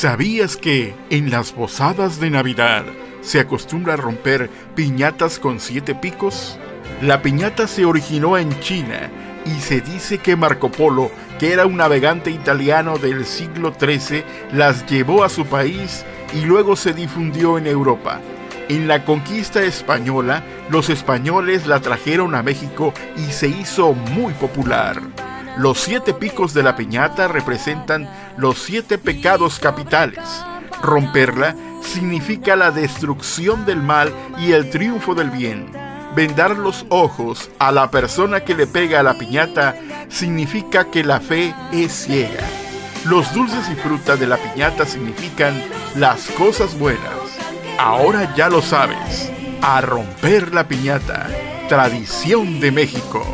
¿Sabías que en las posadas de Navidad se acostumbra a romper piñatas con siete picos? La piñata se originó en China y se dice que Marco Polo, que era un navegante italiano del siglo XIII, las llevó a su país y luego se difundió en Europa. En la conquista española, los españoles la trajeron a México y se hizo muy popular. Los siete picos de la piñata representan los siete pecados capitales. Romperla significa la destrucción del mal y el triunfo del bien. Vendar los ojos a la persona que le pega a la piñata significa que la fe es ciega. Los dulces y frutas de la piñata significan las cosas buenas. Ahora ya lo sabes. A romper la piñata. Tradición de México.